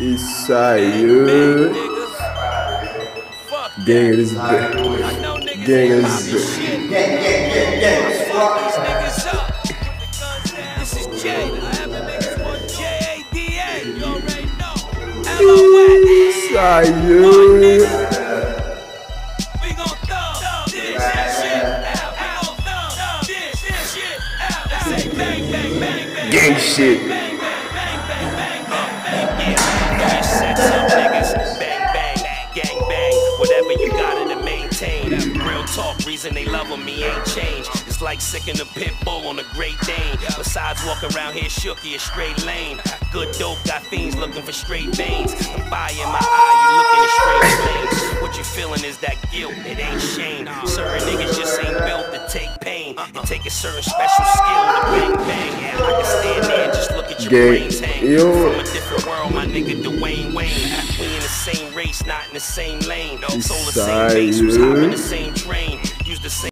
Ensaio. Gang, this is big. Gang, this Whatever you gotta to maintain. Real talk, reason they love me ain't changed. It's like sicking a pit bull on a Great Dane. Besides walking around here shook, you a straight lane. Good dope, got fiends looking for straight veins. The fire in my eye, you looking at straight flames. What you feeling is that guilt, it ain't shame. Certain niggas just ain't built to take pain. It take a certain special skill to bang bang. Yeah, I can stand there and just look at your Gang, brains hang. yo. From a different world, my nigga Dwayne Wayne. Same race, not in the same lane. Sold the same base, was hopping the same train. Used the same